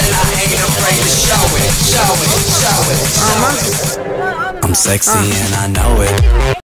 and I ain't afraid to show it, show it, show it, show it. Uh-huh. I'm sexy and I know it.